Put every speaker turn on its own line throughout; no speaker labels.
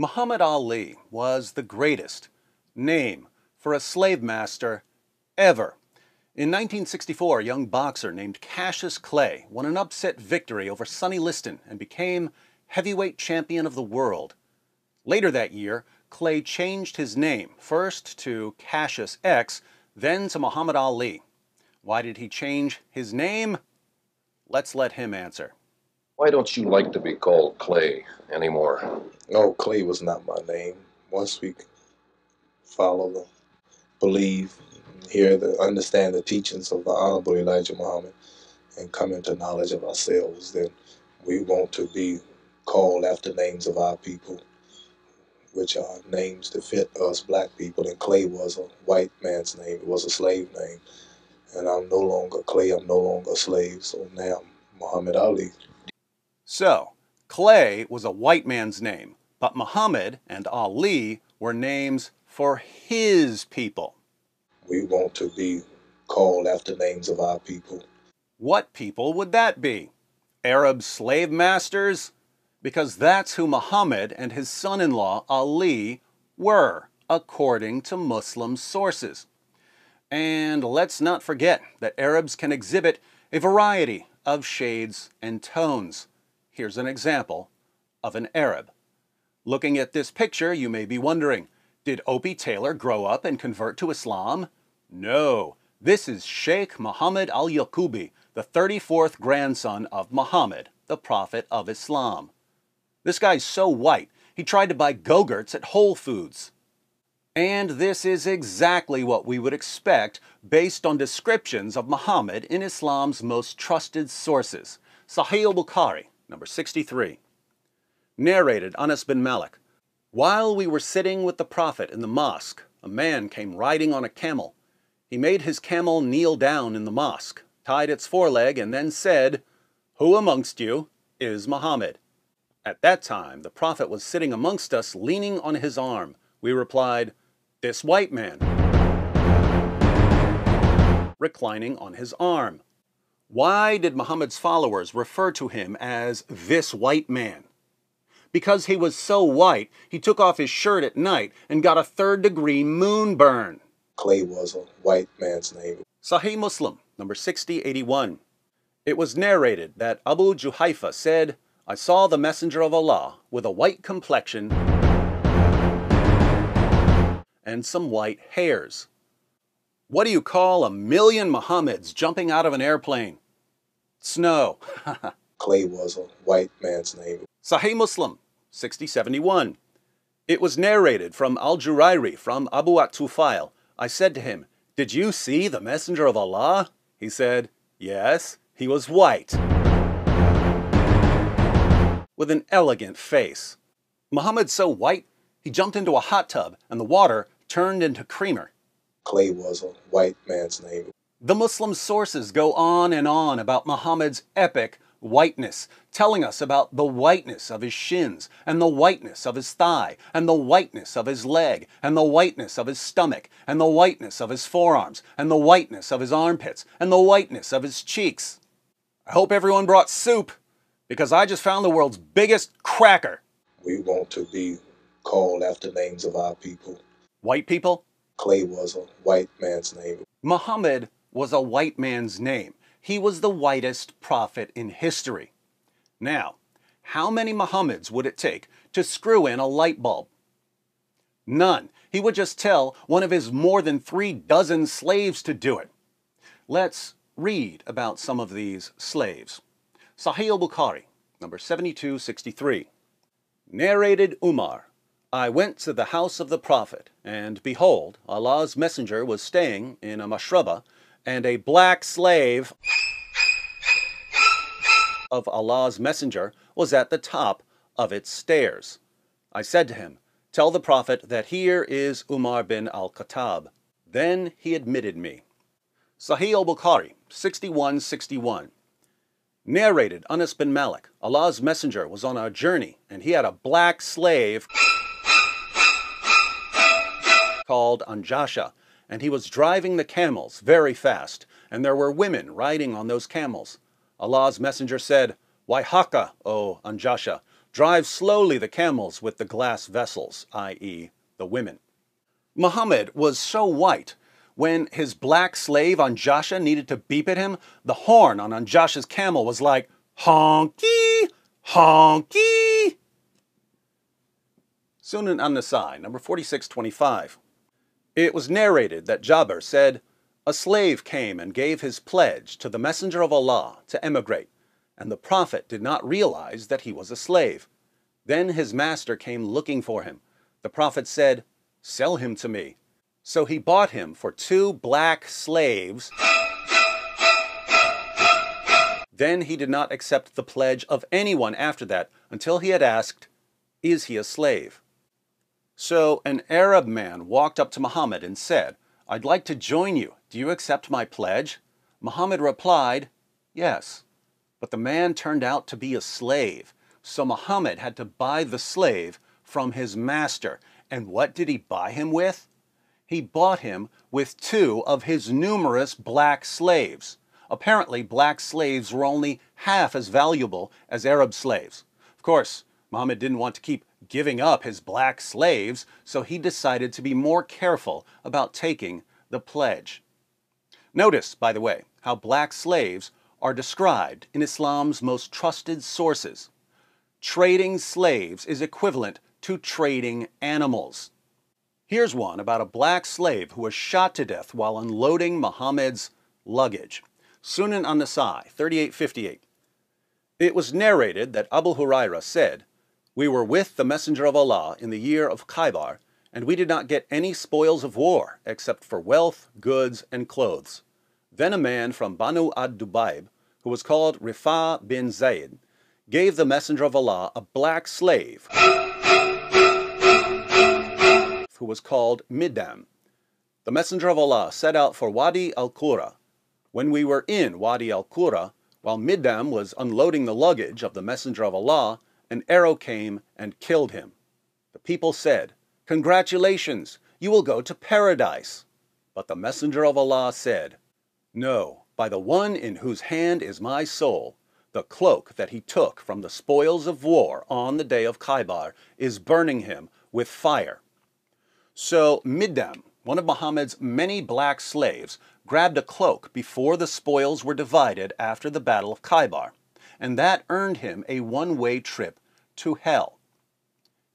Muhammad Ali was the greatest name for a slave master ever. In 1964, a young boxer named Cassius Clay won an upset victory over Sonny Liston and became heavyweight champion of the world. Later that year, Clay changed his name, first to Cassius X, then to Muhammad Ali. Why did he change his name? Let's let him answer.
Why don't you like to be called Clay anymore?
No, Clay was not my name. Once we follow the believe, hear the understand the teachings of the Honorable Elijah Muhammad and come into knowledge of ourselves, then we want to be called after names of our people, which are names to fit us black people. And Clay was a white man's name, it was a slave name. And I'm no longer Clay, I'm no longer a slave, so now I'm Muhammad Ali.
So, Clay was a white man's name, but Muhammad and Ali were names for his people.
We want to be called after names of our people.
What people would that be? Arab slave masters? Because that's who Muhammad and his son in law Ali were, according to Muslim sources. And let's not forget that Arabs can exhibit a variety of shades and tones. Here's an example of an Arab. Looking at this picture, you may be wondering did Opie Taylor grow up and convert to Islam? No, this is Sheikh Muhammad al Yaqubi, the 34th grandson of Muhammad, the Prophet of Islam. This guy's so white, he tried to buy Go-Gurts at Whole Foods. And this is exactly what we would expect based on descriptions of Muhammad in Islam's most trusted sources. Sahih al-Bukhari, number 63. Narrated Anas bin Malik. While we were sitting with the Prophet in the mosque, a man came riding on a camel. He made his camel kneel down in the mosque, tied its foreleg, and then said, Who amongst you is Muhammad? At that time, the Prophet was sitting amongst us, leaning on his arm. We replied, This white man, reclining on his arm. Why did Muhammad's followers refer to him as this white man? Because he was so white, he took off his shirt at night and got a third degree moonburn.
Clay was a white man's name.
Sahih Muslim, number 6081. It was narrated that Abu Juhayfa said, I saw the Messenger of Allah with a white complexion and some white hairs. What do you call a million Muhammads jumping out of an airplane? Snow.
Clay was a white man's name.
Sahih Muslim, 6071. It was narrated from Al Jurairi from Abu At-Tufail. I said to him, Did you see the Messenger of Allah? He said, Yes, he was white. With an elegant face. Muhammad's so white, he jumped into a hot tub and the water turned into creamer.
Clay was a white man's name.
The Muslim sources go on and on about Muhammad's epic whiteness, telling us about the whiteness of his shins, and the whiteness of his thigh, and the whiteness of his leg, and the whiteness of his stomach, and the whiteness of his forearms, and the whiteness of his armpits, and the whiteness of his cheeks. I hope everyone brought soup, because I just found the world's biggest cracker.
We want to be called after names of our people.
White people?
Clay was a white man's name.
Muhammad was a white man's name. He was the whitest prophet in history. Now, how many Muhammads would it take to screw in a light bulb? None. He would just tell one of his more than three dozen slaves to do it. Let's read about some of these slaves. Sahih al-Bukhari, number 7263. Narrated Umar, I went to the house of the Prophet, and behold, Allah's messenger was staying in a mashraba, and a black slave of Allah's messenger was at the top of its stairs. I said to him, Tell the Prophet that here is Umar bin al Khattab. Then he admitted me. Sahih al Bukhari, 6161. Narrated Anas bin Malik, Allah's messenger was on a journey and he had a black slave called Anjasha, and he was driving the camels very fast, and there were women riding on those camels. Allah's messenger said, Why haka, O Anjasha, Drive slowly the camels with the glass vessels, i.e., the women. Muhammad was so white, when his black slave Anjasha needed to beep at him, the horn on Anjasha's camel was like, honky, honky. Sunan an-Nasai, number 4625. It was narrated that Jabir said, A slave came and gave his pledge to the Messenger of Allah to emigrate, and the Prophet did not realize that he was a slave. Then his master came looking for him. The Prophet said, Sell him to me. So he bought him for two black slaves. Then he did not accept the pledge of anyone after that until he had asked, Is he a slave? So an Arab man walked up to Muhammad and said, I'd like to join you. Do you accept my pledge? Muhammad replied, Yes. But the man turned out to be a slave. So Muhammad had to buy the slave from his master. And what did he buy him with? He bought him with two of his numerous black slaves. Apparently, black slaves were only half as valuable as Arab slaves. Of course, Muhammad didn't want to keep giving up his black slaves, so he decided to be more careful about taking the pledge. Notice, by the way, how black slaves are described in Islam's most trusted sources. Trading slaves is equivalent to trading animals. Here's one about a black slave who was shot to death while unloading Muhammad's luggage. Sunan an-Nasai, 3858. It was narrated that Abu Huraira said, we were with the Messenger of Allah in the year of Khaybar, and we did not get any spoils of war except for wealth, goods, and clothes. Then a man from Banu ad-Dubayb, who was called Rifa bin Zayd, gave the Messenger of Allah a black slave who was called Midam. The Messenger of Allah set out for Wadi al-Qura. When we were in Wadi al-Qura, while Midam was unloading the luggage of the Messenger of Allah, an arrow came and killed him. The people said, Congratulations, you will go to paradise. But the Messenger of Allah said, No, by the one in whose hand is my soul, the cloak that he took from the spoils of war on the day of Khaybar is burning him with fire. So Middam, one of Muhammad's many black slaves, grabbed a cloak before the spoils were divided after the Battle of Khaybar, and that earned him a one-way trip to hell.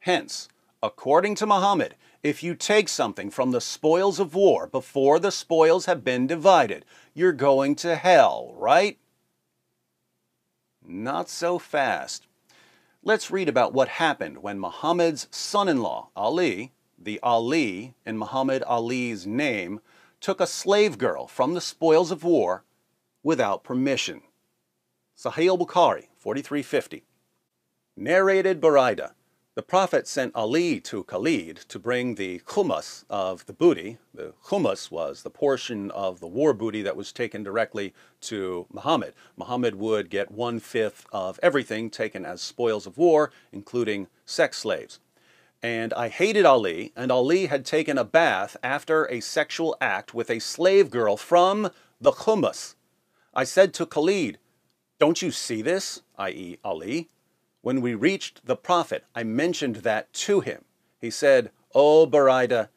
Hence, according to Muhammad, if you take something from the spoils of war before the spoils have been divided, you're going to hell, right? Not so fast. Let's read about what happened when Muhammad's son-in-law, Ali, the Ali in Muhammad Ali's name, took a slave girl from the spoils of war without permission. Sahih al-Bukhari, 4350. Narrated Buraida. The Prophet sent Ali to Khalid to bring the khumus of the booty. The khumus was the portion of the war booty that was taken directly to Muhammad. Muhammad would get one fifth of everything taken as spoils of war, including sex slaves. And I hated Ali, and Ali had taken a bath after a sexual act with a slave girl from the khumus. I said to Khalid, Don't you see this? i.e., Ali. When we reached the Prophet, I mentioned that to him. He said, O oh, Buraida,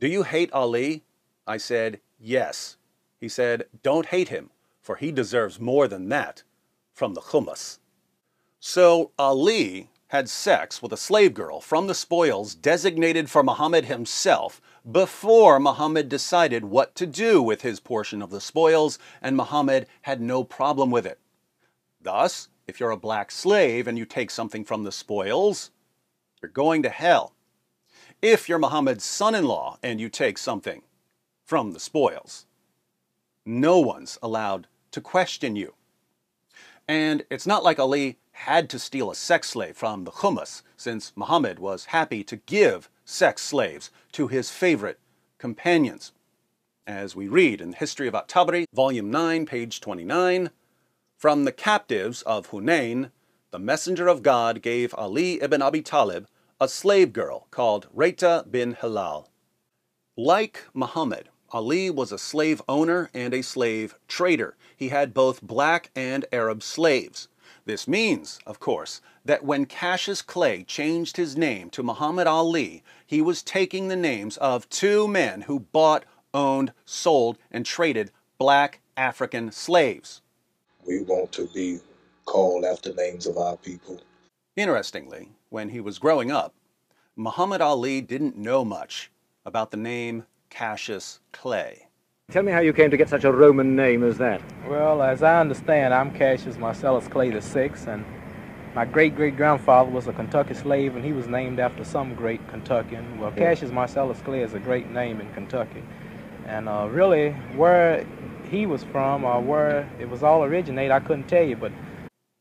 do you hate Ali? I said, Yes. He said, Don't hate him, for he deserves more than that from the Khumus. So Ali had sex with a slave girl from the spoils designated for Muhammad himself before Muhammad decided what to do with his portion of the spoils, and Muhammad had no problem with it. Thus, if you're a black slave and you take something from the spoils, you're going to hell. If you're Muhammad's son-in-law and you take something from the spoils, no one's allowed to question you. And it's not like Ali had to steal a sex slave from the Khumus, since Muhammad was happy to give sex slaves to his favorite companions. As we read in the History of At-Tabari, Volume 9, page 29, from the captives of Hunain, the messenger of God gave Ali ibn Abi Talib a slave girl called Reta bin Hilal. Like Muhammad, Ali was a slave owner and a slave trader. He had both black and Arab slaves. This means, of course, that when Cassius Clay changed his name to Muhammad Ali, he was taking the names of two men who bought, owned, sold, and traded black African slaves.
We want to be called after names of our people.
Interestingly, when he was growing up, Muhammad Ali didn't know much about the name Cassius Clay.
Tell me how you came to get such a Roman name as that.
Well, as I understand, I'm Cassius Marcellus Clay VI, and my great great grandfather was a Kentucky slave, and he was named after some great Kentuckian. Well, Cassius Marcellus Clay is a great name in Kentucky. And uh, really, where he was from or where it was all originated, I couldn't tell you, but.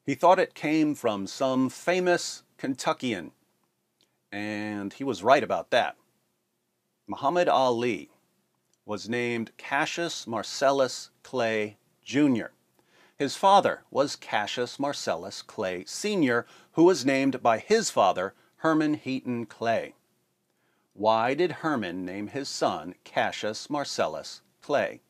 He thought it came from some famous Kentuckian, and he was right about that. Muhammad Ali was named Cassius Marcellus Clay Jr. His father was Cassius Marcellus Clay Sr., who was named by his father, Herman Heaton Clay. Why did Herman name his son Cassius Marcellus Clay?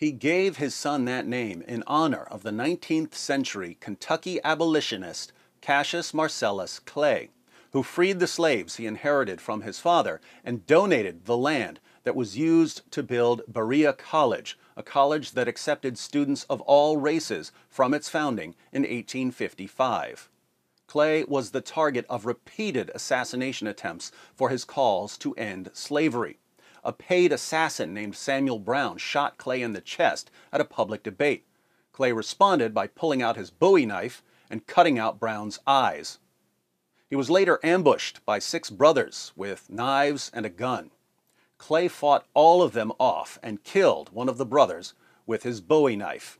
He gave his son that name in honor of the 19th century Kentucky abolitionist Cassius Marcellus Clay, who freed the slaves he inherited from his father and donated the land that was used to build Berea College, a college that accepted students of all races from its founding in 1855. Clay was the target of repeated assassination attempts for his calls to end slavery. A paid assassin named Samuel Brown shot Clay in the chest at a public debate. Clay responded by pulling out his bowie knife and cutting out Brown's eyes. He was later ambushed by six brothers with knives and a gun. Clay fought all of them off and killed one of the brothers with his bowie knife.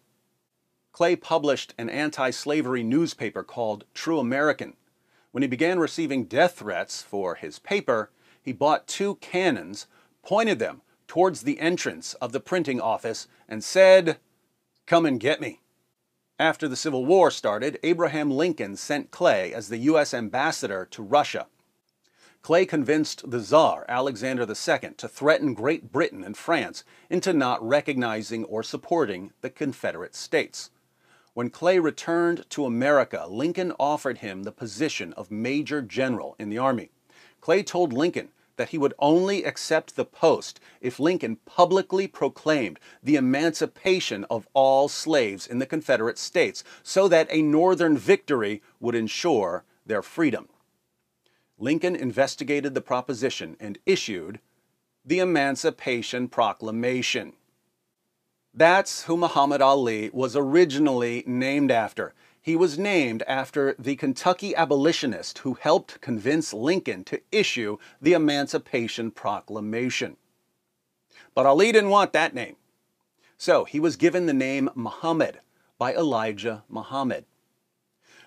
Clay published an anti slavery newspaper called True American. When he began receiving death threats for his paper, he bought two cannons, pointed them towards the entrance of the printing office, and said, Come and get me. After the Civil War started, Abraham Lincoln sent Clay as the U.S. ambassador to Russia. Clay convinced the Tsar, Alexander II, to threaten Great Britain and France into not recognizing or supporting the Confederate States. When Clay returned to America, Lincoln offered him the position of Major General in the Army. Clay told Lincoln that he would only accept the post if Lincoln publicly proclaimed the emancipation of all slaves in the Confederate States so that a Northern victory would ensure their freedom. Lincoln investigated the proposition and issued the Emancipation Proclamation. That's who Muhammad Ali was originally named after. He was named after the Kentucky abolitionist who helped convince Lincoln to issue the Emancipation Proclamation. But Ali didn't want that name. So he was given the name Muhammad by Elijah Muhammad.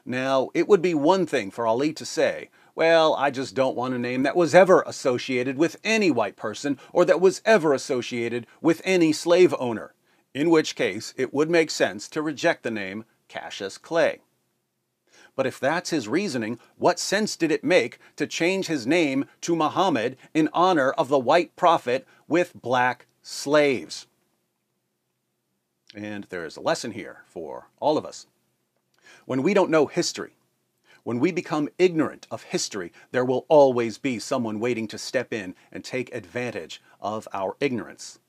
Now, it would be one thing for Ali to say, well, I just don't want a name that was ever associated with any white person or that was ever associated with any slave owner, in which case it would make sense to reject the name Cassius Clay. But if that's his reasoning, what sense did it make to change his name to Muhammad in honor of the white prophet with black slaves? And there is a lesson here for all of us. When we don't know history, when we become ignorant of history, there will always be someone waiting to step in and take advantage of our ignorance.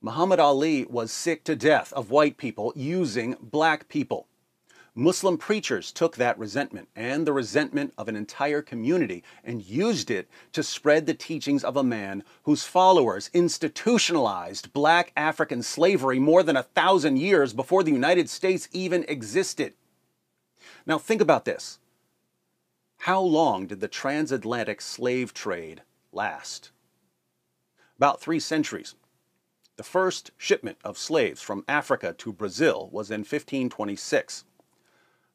Muhammad Ali was sick to death of white people using black people. Muslim preachers took that resentment and the resentment of an entire community and used it to spread the teachings of a man whose followers institutionalized black African slavery more than a thousand years before the United States even existed. Now, think about this. How long did the transatlantic slave trade last? About three centuries. The first shipment of slaves from Africa to Brazil was in 1526.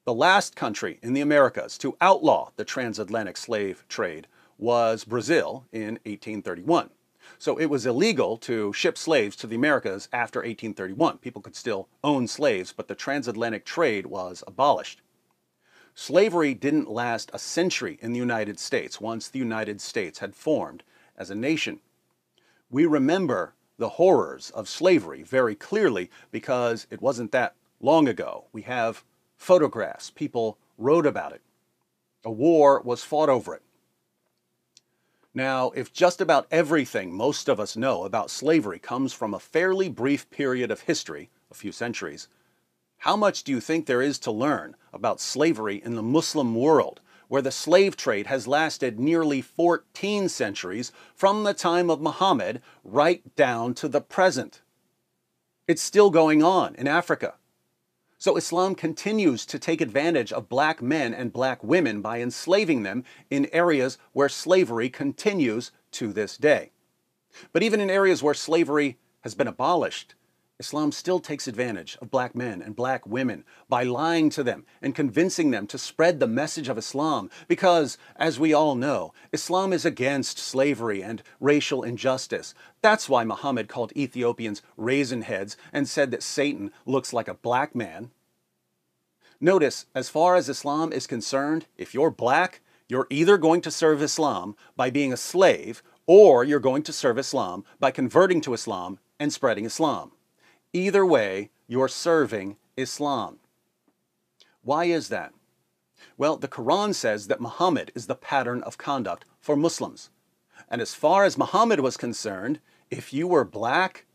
The last country in the Americas to outlaw the transatlantic slave trade was Brazil in 1831. So it was illegal to ship slaves to the Americas after 1831. People could still own slaves, but the transatlantic trade was abolished. Slavery didn't last a century in the United States once the United States had formed as a nation. We remember the horrors of slavery very clearly because it wasn't that long ago. We have photographs, people wrote about it. A war was fought over it. Now, if just about everything most of us know about slavery comes from a fairly brief period of history, a few centuries, how much do you think there is to learn about slavery in the Muslim world, where the slave trade has lasted nearly 14 centuries from the time of Muhammad right down to the present? It's still going on in Africa. So Islam continues to take advantage of black men and black women by enslaving them in areas where slavery continues to this day. But even in areas where slavery has been abolished, Islam still takes advantage of black men and black women by lying to them and convincing them to spread the message of Islam because, as we all know, Islam is against slavery and racial injustice. That's why Muhammad called Ethiopians raisin heads and said that Satan looks like a black man. Notice, as far as Islam is concerned, if you're black, you're either going to serve Islam by being a slave or you're going to serve Islam by converting to Islam and spreading Islam. Either way, you're serving Islam. Why is that? Well, the Quran says that Muhammad is the pattern of conduct for Muslims. And as far as Muhammad was concerned, if you were black,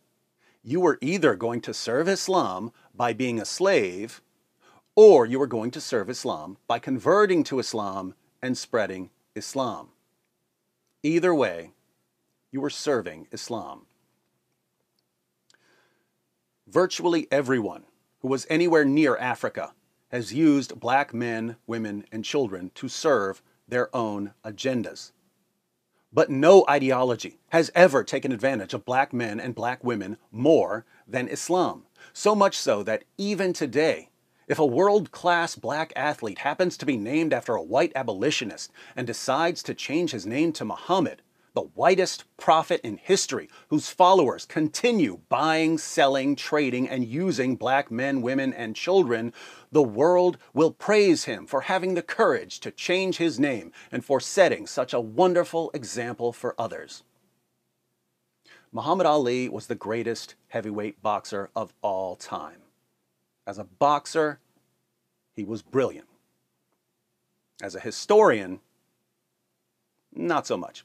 you were either going to serve Islam by being a slave, or you were going to serve Islam by converting to Islam and spreading Islam. Either way, you were serving Islam. Virtually everyone who was anywhere near Africa has used black men, women, and children to serve their own agendas. But no ideology has ever taken advantage of black men and black women more than Islam. So much so that even today, if a world class black athlete happens to be named after a white abolitionist and decides to change his name to Muhammad, the whitest prophet in history, whose followers continue buying, selling, trading, and using black men, women, and children, the world will praise him for having the courage to change his name and for setting such a wonderful example for others. Muhammad Ali was the greatest heavyweight boxer of all time. As a boxer, he was brilliant. As a historian, not so much.